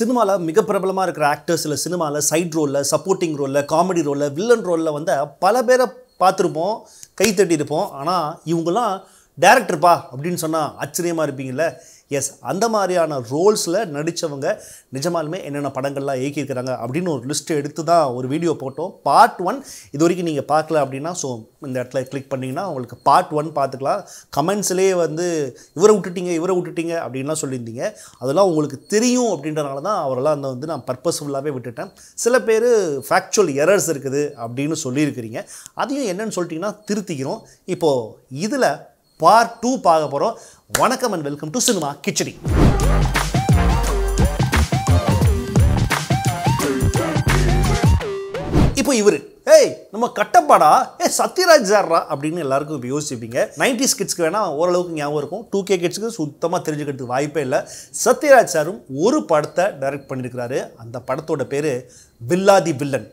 சினிமாவில் மிக பிரபலமாக இருக்கிற ஆக்டர்ஸில் சினிமாவில் சைட் ரோலில் சப்போர்ட்டிங் ரோலில் காமெடி ரோலில் வில்லன் ரோலில் வந்து பல பேரை பார்த்துருப்போம் கை தட்டியிருப்போம். ஆனால் இவங்கெல்லாம் டேரக்டர்ப்பா அப்படின்னு சொன்னால் ஆச்சரியமாக இருப்பீங்கள்ல எஸ் அந்த மாதிரியான ரோல்ஸில் நடித்தவங்க நிஜமாலுமே என்னென்ன படங்கள்லாம் இயக்கியிருக்கிறாங்க அப்படின்னு ஒரு லிஸ்ட்டு எடுத்து தான் ஒரு வீடியோ போட்டோம். பார்ட் ஒன் இது வரைக்கும் நீங்கள் பார்க்கல அப்படின்னா ஸோ இந்த இடத்துல கிளிக் பண்ணிங்கன்னா உங்களுக்கு பார்ட் ஒன் பார்த்துக்கலாம். கமெண்ட்ஸ்லேயே வந்து இவரை விட்டுட்டீங்க இவரை விட்டுட்டீங்க அப்படின்லாம் சொல்லியிருந்தீங்க. அதெல்லாம் உங்களுக்கு தெரியும் அப்படின்றனால தான் அவரெல்லாம் அந்த வந்து நான் பர்பஸ்ஃபுல்லாகவே விட்டுட்டேன். சில பேர் ஃபேக்சுவல் எரர்ஸ் இருக்குது அப்படின்னு சொல்லியிருக்கிறீங்க. அதையும் என்னென்னு சொல்லிட்டிங்கன்னா திருத்திக்கிறோம். இப்போது இதில் பார்ட் டூ பார்க்க போகிறோம் வணக்கம் and welcome to cinema Khichdi இப்போ இவர் ஏய் நம்ம கட்டப்பாடா? ஏ சத்யராஜ் சார்ரா? அப்படின்னு எல்லாருக்கும் இப்போ யோசிப்பீங்க. நைன்டிஸ் கிட்ஸ்க்கு வேணால் ஓரளவுக்கு ஞாபகம் இருக்கும். டூ கே கிட்ஸ்க்கு சுத்தமாக தெரிஞ்சுக்கிறதுக்கு வாய்ப்பே இல்லை. சத்யராஜ் சாரும் ஒரு படத்தை டைரக்ட் பண்ணியிருக்கிறாரு அந்த படத்தோட பேர் வில்லாதி வில்லன்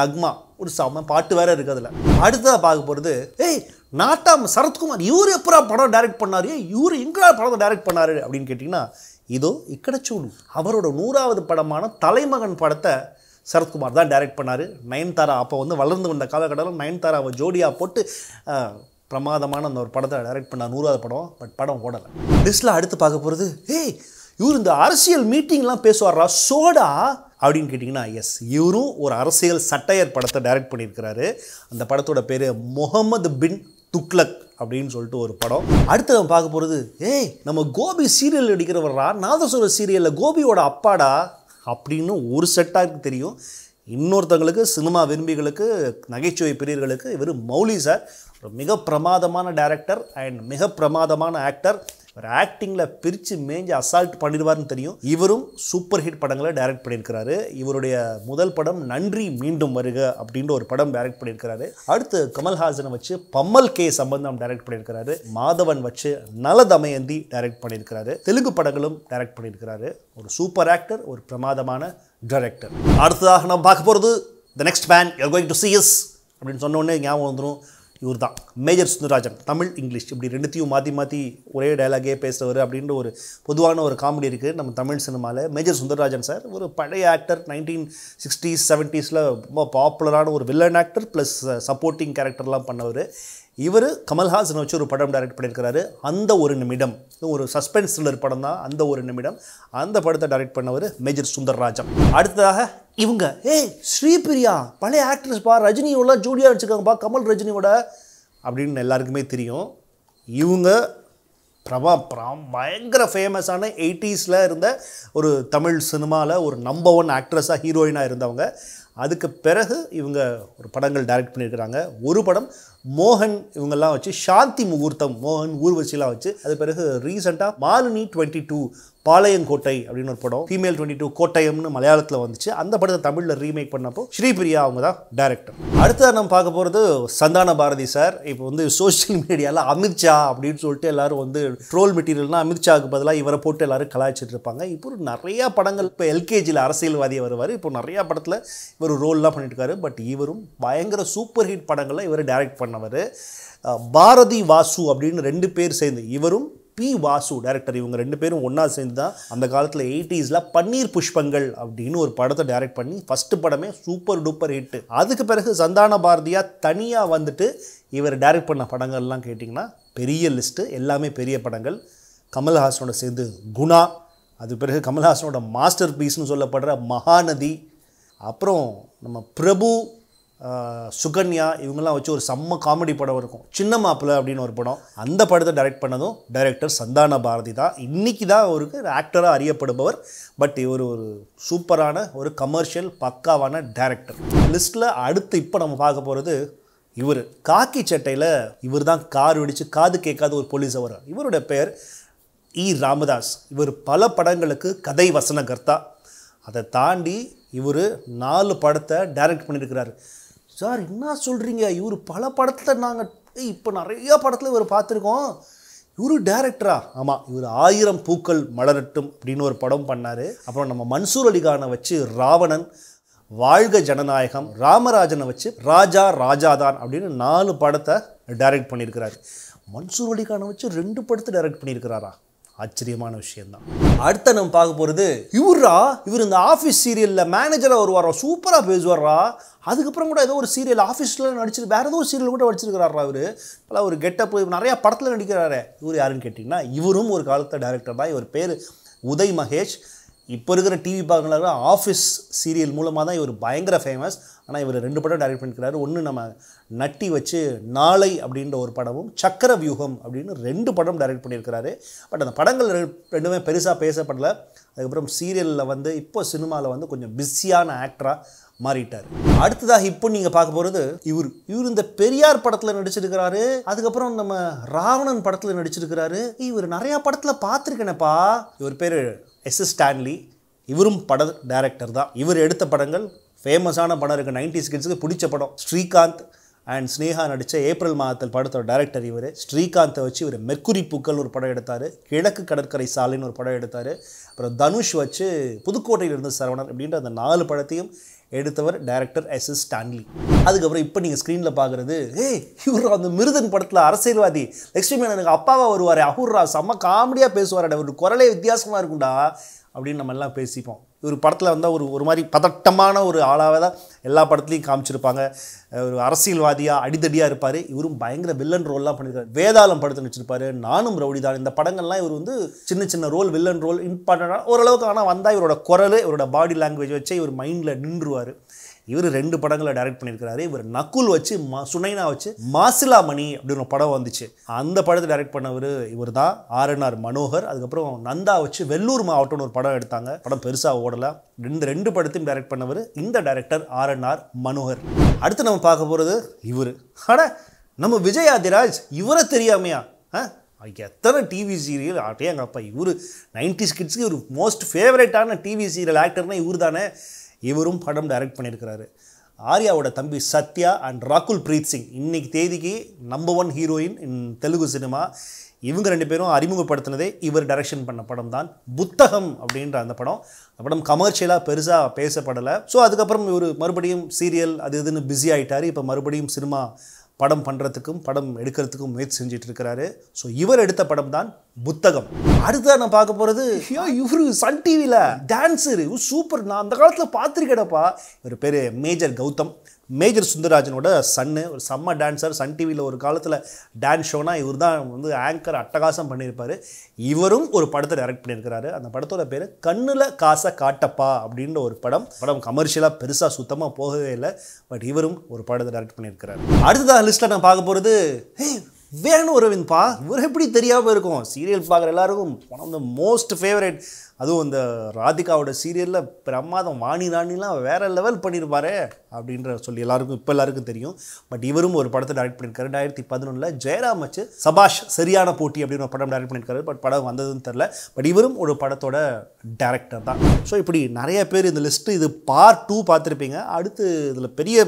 நக்மா. ஒரு செம்ம பாட்டு வேற இருக்கு அதில். அடுத்ததாக பார்க்க போகிறது ஏய் நாட்டாம் சரத்குமார் இவர் எப்பரா படம் டைரக்ட் பண்ணார்? இவர் எங்கடா படத்தை டைரக்ட் பண்ணார்? அப்படின்னு கேட்டிங்கன்னா இதோ இக்கடச்சூடு அவரோட நூறாவது படமான தலைமகன் படத்தை சரத்குமார் தான் டைரக்ட் பண்ணார். நயன்தாரா அப்போ வந்து வளர்ந்து வந்த காலகட்டத்தில் நயன்தாராவை ஜோடியாக போட்டு பிரமாதமான அந்த ஒரு படத்தை டைரக்ட் பண்ணார் நூறாவது படம் பட் படம் ஓடலை. லிஸ்ட்டில் அடுத்து பார்க்க போகிறது ஏய் இவர் இந்த அரசியல் மீட்டிங்லாம் பேசுவாரா? சோடா? அப்படின்னு கேட்டிங்கன்னா எஸ் இவரும் ஒரு அரசியல் சட்டையர் படத்தை டைரக்ட் பண்ணியிருக்கிறாரு. அந்த படத்தோட பேர் முகமது பின் துக்லக் அப்படின்னு சொல்லிட்டு ஒரு படம். அடுத்து நம்ம பார்க்க போகிறது ஏய் நம்ம கோபி சீரியல் அடிக்கிறவரா நாதசுர சீரியலில் கோபியோட அப்பாடா? அப்படின்னு ஒரு செட்டாருக்கு தெரியும். இன்னொருத்தவங்களுக்கு சினிமா விரும்பிகளுக்கு நகைச்சுவை பிரியர்களுக்கு இவர் மௌலி சார். ஒரு மிக பிரமாதமான டேரக்டர் அண்ட் மிக பிரமாதமான ஆக்டர் ஒரு ஆக்டிங்கில் பிரித்து மேஞ்சு அசால்ட் பண்ணிடுவார்னு தெரியும். இவரும் சூப்பர் ஹிட் படங்களை டைரக்ட் பண்ணியிருக்கிறாரு. இவருடைய முதல் படம் நன்றி மீண்டும் வருக அப்படின்ற ஒரு படம் டைரக்ட் பண்ணியிருக்கிறாரு. அடுத்து கமல்ஹாசனை வச்சு பம்மல் கே சம்பந்தம் டைரக்ட் பண்ணியிருக்கிறாரு. மாதவன் வச்சு நலதமயந்தி டைரக்ட் பண்ணியிருக்கிறாரு. தெலுங்கு படங்களும் டைரக்ட் பண்ணியிருக்கிறாரு. ஒரு சூப்பர் ஆக்டர் ஒரு பிரமாதமான டைரக்டர் அடுத்ததாக நம்ம பார்க்க போகிறது the next man you're going to see S அப்படின்னு சொன்ன உடனே ஞாபகம் வந்துடும் இவர் தான் மேஜர் சுந்தரராஜன் தமிழ் இங்கிலீஷ். இப்படி ரெண்டுத்தையும் மாற்றி மாற்றி ஒரே டயலாகே பேசுகிறவர் அப்படின்ற ஒரு பொதுவான ஒரு காமெடி இருக்குது நம்ம தமிழ் சினிமாவில் மேஜர் சுந்தரராஜன் சார் ஒரு பழைய ஆக்டர் நைன்டீன் சிக்ஸ்டீஸ் செவன்ட்டீஸில் ரொம்ப பாப்புலரான ஒரு வில்லன் ஆக்டர் ப்ளஸ் சப்போர்ட்டிங் கேரக்டர்லாம் பண்ணவர். இவர் கமல்ஹாசனை வச்சு ஒரு படம் டைரக்ட் பண்ணியிருக்கிறாரு. அந்த ஒரு நிமிடம் ஒரு சஸ்பென்ஸ் த்ரில்லர் படம் தான் அந்த ஒரு நிமிடம் அந்த படத்தை டைரக்ட் பண்ணவர் மேஜர் சுந்தர்ராஜன். அடுத்ததாக இவங்க ஏய் ஸ்ரீபிரியா பழைய ஆக்ட்ரஸ் பா ரஜினியோட ஜோடியாக வச்சுருக்காங்கப்பா கமல் ரஜினியோட அப்படின்னு எல்லாருக்குமே தெரியும். இவங்க பிரபா பிரம் பயங்கர ஃபேமஸான எயிட்டிஸில் இருந்த ஒரு தமிழ் சினிமாவில் ஒரு நம்பர் ஒன் ஆக்ட்ரஸாக ஹீரோயினாக இருந்தவங்க. அதுக்கு பிறகு இவங்க ஒரு படங்கள் டைரக்ட் பண்ணியிருக்கிறாங்க. ஒரு படம் மோகன் இவங்கெல்லாம் வச்சு சாந்தி முகூர்த்தம் மோகன் ஊர்வசிலாம் வச்சு அது பிறகு ரீசெண்டாக மாலினி டுவெண்ட்டி டூ பாளையங்கோட்டை அப்படின்னு ஒரு படம் ஃபீமேல் டுவெண்ட்டி டூ கோட்டயம்னு மலையாளத்தில் வந்துச்சு. அந்த படத்தை தமிழில் ரீமேக் பண்ணப்போ ஸ்ரீபிரியா அவங்க தான் டேரக்டர் அடுத்தது நம்ம பார்க்க போகிறது சந்தான பாரதி சார் இப்போ வந்து சோஷியல் மீடியாவில் அமித்ஷா அப்படின்னு சொல்லிட்டு எல்லாரும் வந்து ட்ரோல் மெட்டீரியல்னா அமித்ஷாவுக்கு பதிலாக இவரை போட்டு எல்லாரும் கலாய்ச்சிட்டு இருப்பாங்க. இப்போ நிறையா படங்கள் இப்போ எல்கேஜியில் அரசியல்வாதியாக வருவார். இப்போ நிறையா படத்தில் இவர் ரோல்லாம் பண்ணிட்டு இருக்காரு. பட் இவரும் பயங்கர சூப்பர் ஹிட் படங்களை இவர் டைரக்ட் பண்ணவர் பாரதி வாசு அப்படின்னு ரெண்டு பேர் சேர்ந்து இவரும் பி வாசு டைரக்டர் இவங்க ரெண்டு பேரும் ஒன்றா சேர்ந்து தான் அந்த காலத்தில் எயிட்டிஸில் பன்னீர் புஷ்பங்கள் அப்படின்னு ஒரு படத்தை டைரக்ட் பண்ணி ஃபஸ்ட்டு படமே சூப்பர் டூப்பர் ஹிட்டு அதுக்கு பிறகு சந்தான பாரதியாக தனியாக வந்துட்டு இவர் டைரக்ட் பண்ண படங்கள்லாம் கேட்டிங்கன்னா பெரிய லிஸ்ட்டு எல்லாமே பெரிய படங்கள். கமல்ஹாசனோட சேர்ந்து குணா அது பிறகு கமல்ஹாசனோட மாஸ்டர் பீஸ்னு சொல்லப்படுற மகாநதி அப்புறம் நம்ம பிரபு சுகன்யா இவங்கெல்லாம் வச்சு ஒரு செம்ம காமெடி படம் இருக்கும். சின்ன மாப்பிள்ள அப்படின்னு ஒரு படம். அந்த படத்தை டைரக்ட் பண்ணதும் டைரக்டர் சந்தான பாரதி தான். இன்றைக்கி தான் அவருக்கு ஆக்டராக அறியப்படுபவர். பட் இவர் ஒரு சூப்பரான ஒரு கமர்ஷியல் பக்காவான டேரக்டர் லிஸ்ட்டில் அடுத்து இப்போ நம்ம பார்க்க போகிறது இவர். காக்கி சட்டையில் இவர் தான் கார் வெடித்து காது கேட்காத ஒரு போலீஸ் அவர். இவருடைய பெயர் இ. ராமதாஸ். இவர் பல படங்களுக்கு கதை வசனகர்த்தா. அதை தாண்டி இவர் நாலு படத்தை டைரக்ட் பண்ணியிருக்கிறாரு சார் என்ன சொல்கிறீங்க இவர் பல படத்தில் நாங்கள் இப்போ நிறைய படத்தில் இவர் பார்த்துருக்கோம். இவரு டேரக்டரா ஆமாம் இவர் ஆயிரம் பூக்கள் மலரட்டும் அப்படின்னு ஒரு படம் பண்ணார். அப்புறம் நம்ம மன்சூர் அலிகானை வச்சு ராவணன் வாழ்க ஜனநாயகம் ராமராஜனை வச்சு ராஜா ராஜாதான் அப்படின்னு நாலு படத்தை டைரக்ட் பண்ணியிருக்கிறாரு. மன்சூர் அலிகானை வச்சு ரெண்டு படத்தை டைரக்ட் பண்ணியிருக்கிறாரா? ஆச்சரியமான விஷயந்தான் அடுத்த நம்ம பார்க்க போகிறது இவர்ரா? இவர் இந்த ஆஃபீஸ் சீரியலில் மேனேஜராக வருவாரா? சூப்பராக பேசுவாரா? அதுக்கப்புறம் கூட ஏதோ ஒரு சீரியல் ஆஃபீஸில் நடிச்சிரு வேறு ஏதோ ஒரு சீரியல் கூட நடிச்சிருக்கிறாரா அவர் நல்லா ஒரு கெட்டப் நிறையா படத்தில் நடிக்கிறாரு. இவர் யாருன்னு கேட்டிங்கன்னா இவரும் ஒரு காலத்தில் டேரக்டர் தான். இவர் பேர் உதய் மகேஷ். இப்போ இருக்கிற டிவி பார்க்கலாம் ஆஃபீஸ் சீரியல் மூலமாக தான் இவர் பயங்கர ஃபேமஸ் ஆனால் இவர் ரெண்டு படம் டைரக்ட் பண்ணிக்கிறாரு ஒன்று நம்ம நட்டி வச்சு நாளை அப்படின்ற ஒரு படமும் சக்கர வியூகம் அப்படின்னு ரெண்டு படம் டைரக்ட் பண்ணியிருக்கிறாரு பட் அந்த படங்கள் ரெ- ரெண்டுமே பெருசாக பேசப்படல. அதுக்கப்புறம் சீரியலில் வந்து இப்போ சினிமாவில் வந்து கொஞ்சம் பிஸியான ஆக்டராக மாறிட்டார். அடுத்ததாக இப்போ நீங்கள் பார்க்க போகிறது இவர். இவர் இந்த பெரியார் படத்தில் நடிச்சிருக்கிறாரு. அதுக்கப்புறம் நம்ம ராவணன் படத்தில் நடிச்சிருக்கிறாரு. இவர் நிறையா படத்தில் பார்த்துருக்கேனப்பா. இவர் பேர் எஸ் எஸ் ஸ்டான்லி. இவரும் பட டைரக்டர் தான். இவர் எடுத்த படங்கள் ஃபேமஸான படம் இருக்குது நைன்டி கிட்ஸுக்கு பிடிச்ச படம். ஸ்ரீகாந்த் அண்ட் ஸ்னேகா நடித்த ஏப்ரல் மாதத்தில் படத்தோட டைரக்டர் இவர். ஸ்ரீகாந்தை வச்சு இவர் மெர்க்குரி பூக்கள் ஒரு படம் எடுத்தார். கிழக்கு கடற்கரை சாலைன்னு ஒரு படம் எடுத்தார். அப்புறம் தனுஷ் வச்சு புதுக்கோட்டையில் இருந்து சரவணன் அப்படின்ற அந்த நாலு படத்தையும் எடுத்தவர் டைரக்டர் எஸ் எஸ் ஸ்டான்லி அதுக்கப்புறம் இப்போ நீங்கள் ஸ்க்ரீனில் பார்க்குறது ஏய் இவர் அந்த மிருதன் படத்தில் அரசியல்வாதி. லக்ஷ்மி மேனனுக்கு அப்பாவா வருவார் அஹூர்ரா செம்ம காமெடியாக பேசுவார் ஒரு குரலே வித்தியாசமாக இருக்கும்டா அப்படின்னு நம்ம எல்லாம் பேசிப்போம். இவர் படத்தில் வந்தால் ஒரு ஒரு மாதிரி பதட்டமான ஒரு ஆளாக தான் எல்லா படத்துலையும் காமிச்சிருப்பாங்க. ஒரு அரசியல்வாதியாக அடிதடியாக இருப்பார். இவரும் பயங்கர வில்லன் ரோல்லாம் பண்ணியிருக்காரு வேதாளம் படத்தில் நடிச்சிருப்பாரு. நானும் ரவுடிதான் இந்த படங்கள்லாம் இவர் வந்து சின்ன சின்ன ரோல் வில்லன் ரோல் இம்பார்ட்டண்டாக ஓரளவுக்கு ஆனால் வந்தால் இவரோட குரல் இவரோட பாடி லாங்குவேஜ் வச்சே இவர் மைண்டில் நின்றுவார். இவர் ரெண்டு படங்களை டைரக்ட் பண்ணியிருக்கிறாரு. இவர் நக்குல் வச்சு மா சுனைனா வச்சு மாசிலா மணி அப்படின்னு ஒரு படம் வந்துச்சு. அந்த படத்தை டைரக்ட் பண்ணவர் இவர் தான் ஆர்என்ஆர் மனோகர். அதுக்கப்புறம் நந்தா வச்சு வெள்ளூர் மாவட்டம்னு ஒரு படம் எடுத்தாங்க. படம் பெருசாக ஓடலை. ரெண்டு ரெண்டு படத்தையும் டைரக்ட் பண்ணவர் இந்த டைரக்டர் ஆர்என்ஆர் மனோகர். அடுத்து நம்ம பார்க்க போகிறது இவர். அட நம்ம விஜய் ஆதிராஜ் இவரை தெரியாமையா? எத்தனை டிவி சீரியல் ஆட்டையே எங்கள் அப்பா இவர் நைன்டி கிட்ஸுக்கு ஒரு மோஸ்ட் ஃபேவரட்டான டிவி சீரியல் ஆக்டர்னால் இவர் தானே இவரும் படம் டைரக்ட் பண்ணியிருக்கிறாரு. ஆர்யாவோட தம்பி சத்யா அண்ட் ராகுல் பிரீத் சிங் இன்னைக்கு தேதிக்கு number one heroine in Telugu cinema இவங்க ரெண்டு பேரும் அறிமுகப்படுத்தினதே இவர் டைரக்ஷன் பண்ண படம் தான். புத்தகம் அப்படின்ற அந்த படம். அந்த படம் கமர்ஷியலாக பெருசாக பேசப்படலை. ஸோ அதுக்கப்புறம் இவர் மறுபடியும் சீரியல் அது இதுன்னு பிஸி ஆகிட்டார் இப்போ மறுபடியும் சினிமா படம் பண்ணுறதுக்கும் படம் எடுக்கிறதுக்கும் முயற்சி செஞ்சுட்டு இருக்கிறாரு ஸோ இவர் எடுத்த படம் தான் புத்தகம். அடுத்ததாக நான் பார்க்க போகிறது ஐயோ இவரு சன் டிவியில் டான்ஸரு சூப்பர் நான் அந்த காலத்தில் பார்த்துருக்கேடப்பா இவர் பேர் மேஜர் கௌதம். மேஜர் சுந்தரராஜனோட சன்னு ஒரு செம்ம டான்ஸர் சன் டிவியில் ஒரு காலத்தில் டான்ஸ் ஷோனா இவர் தான் வந்து ஆங்கர் அட்டகாசம் பண்ணியிருப்பார். இவரும் ஒரு படத்தை டைரக்ட் பண்ணியிருக்கிறாரு. அந்த படத்தோட பேர் கண்ணில் காசை காட்டப்பா அப்படின்ற ஒரு படம். படம் கமர்ஷியலாக பெருசாக சுத்தமாக போகவே இல்லை. பட் இவரும் ஒரு படத்தை டைரக்ட் பண்ணியிருக்கிறாரு. அடுத்ததாக லிஸ்ட்டில் நான் பார்க்க போகிறது வேணும் அரவிந்த்பா இவர் எப்படி தெரியாமல் இருக்கும்? சீரியல் பார்க்குற எல்லாருக்கும் one of the most favourite அதுவும் இந்த ராதிகாவோட சீரியலில் பிரமாதம் வாணி ராணிலாம் வேறு லெவல் பண்ணியிருப்பாரே அப்படின்ற சொல்லி எல்லாருக்கும் இப்போ எல்லாருக்கும் தெரியும். பட் இவரும் ஒரு படத்தை டைரக்ட் பண்ணியிருக்காரு ரெண்டாயிரத்தி பதினொன்றில் ஜெயராம் வச்சு சபாஷ் சரியான போட்டி அப்படின்னு ஒரு படம் டைரக்ட் பண்ணியிருக்காரு பட் படம் வந்ததுன்னு தெரில பட் இவரும் ஒரு படத்தோட டேரக்டர் தான். ஸோ இப்படி நிறைய பேர் இந்த லிஸ்ட்டு இது பார்ட் டூ பார்த்துருப்பீங்க. அடுத்து இதில் பெரிய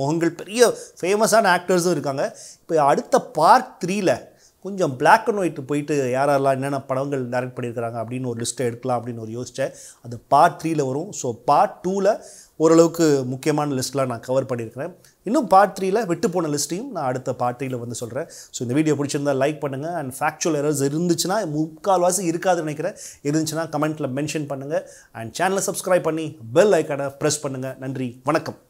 முகங்கள் பெரிய ஃபேமஸான ஆக்டர்ஸும் இருக்காங்க. இப்போ அடுத்த பார்ட் த்ரீயில் கொஞ்சம் பிளாக் அண்ட் ஒயிட் போயிட்டு யாரெல்லாம் என்னென்ன படங்கள் டேரக்ட் பண்ணியிருக்கிறாங்க அப்படின்னு ஒரு லிஸ்ட்டை எடுக்கலாம் அப்படின்னு ஒரு யோசித்தேன் அது பார்ட் த்ரீயில் வரும். ஸோ பார்ட் டூவில் ஓரளவுக்கு முக்கியமான லிஸ்ட்லாம் நான் கவர் பண்ணியிருக்கிறேன். இன்னும் பார்ட் த்ரீயில் விட்டு போன லிஸ்ட்டையும் நான் அடுத்த பார்ட் த்ரீயில் வந்து சொல்கிறேன் ஸோ இந்த வீடியோ பிடிச்சிருந்தா லைக் பண்ணுங்கள் அண்ட் ஃபேக்சுவல் எரர்ஸ் இருந்துச்சுன்னா முக்கால்வாசி இருக்காதுன்னு நினைக்கிறேன். இருந்துச்சுன்னா கமெண்ட்டில் மென்ஷன் பண்ணுங்கள் அண்ட் சேனலை சப்ஸ்கிரைப் பண்ணி பெல் ஐக்கானை ப்ரெஸ் பண்ணுங்கள் நன்றி. வணக்கம்.